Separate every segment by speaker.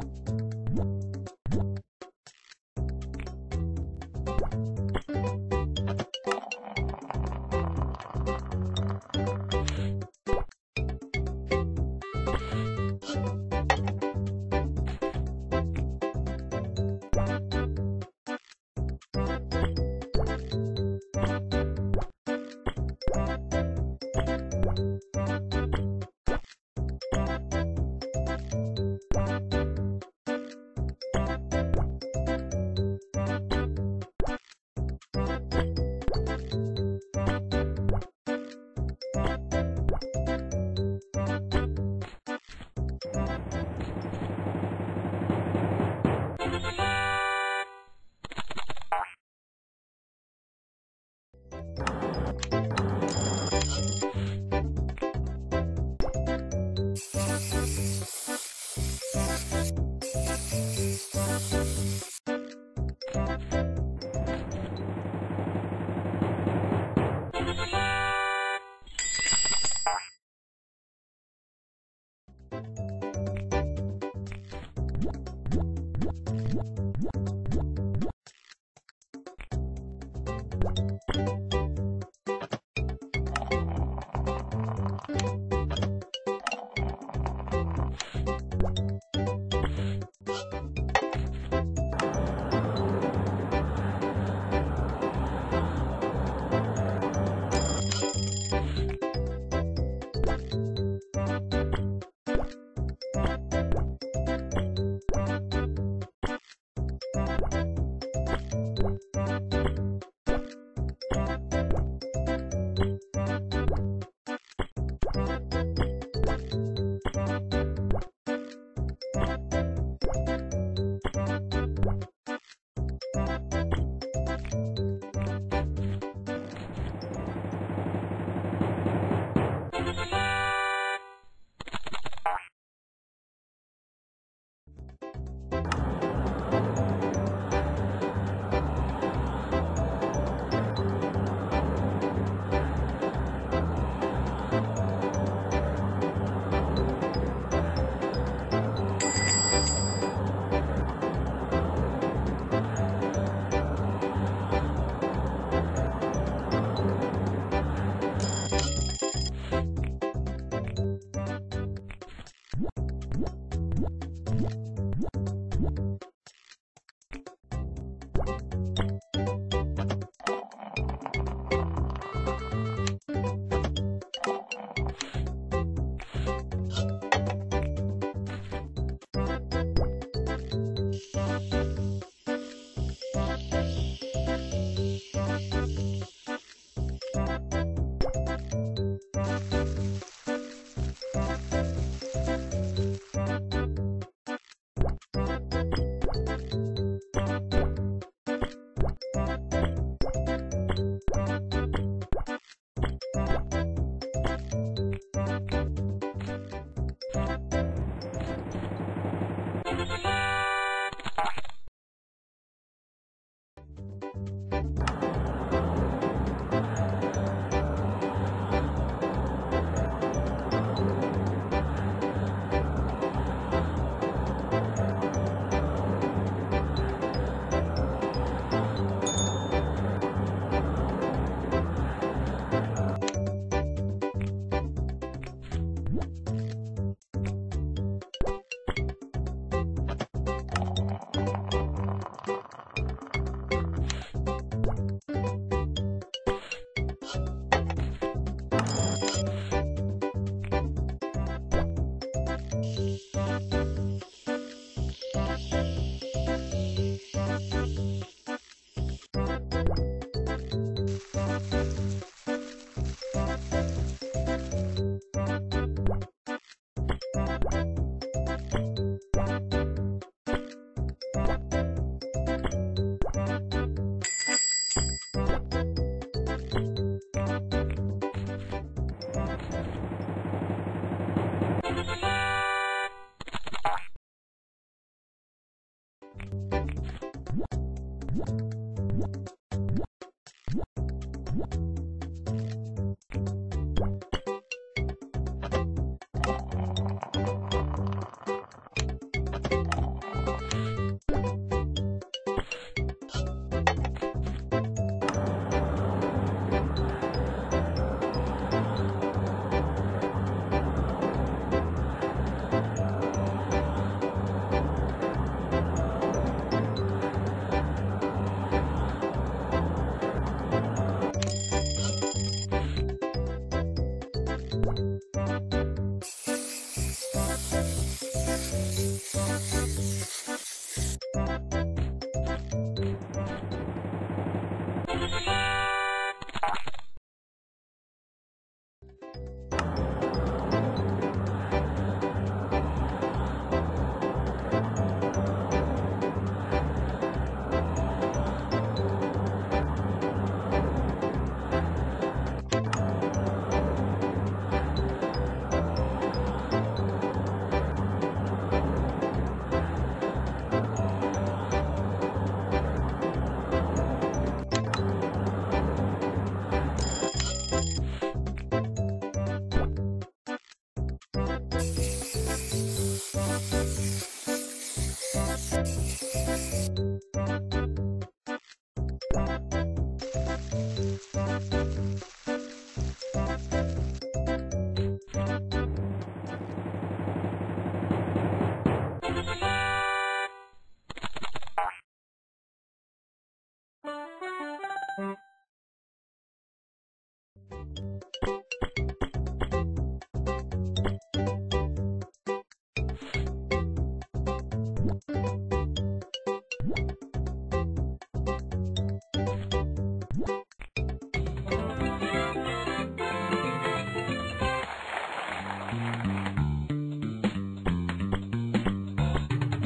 Speaker 1: Thank you.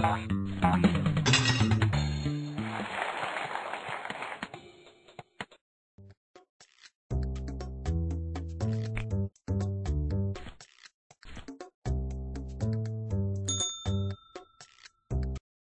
Speaker 1: Bye.